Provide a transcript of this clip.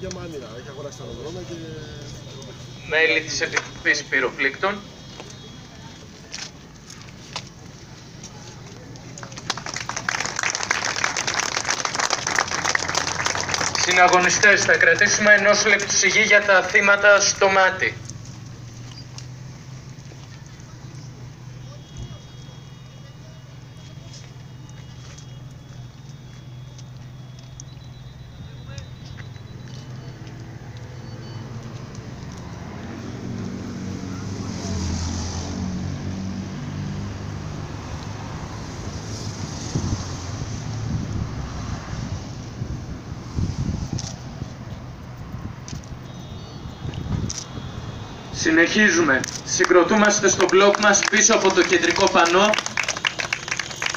η Γερμανία. Έχει αγοράσει τα αεροδρόμια και. Μέλη της Επιτροπής Πυροφλήκτων. Συναγωνιστές, θα κρατήσουμε ενός λεπτού σιγή για τα θύματα στο μάτι. Συνεχίζουμε. Συγκροτούμαστε στο μπλοκ μας πίσω από το κεντρικό πανό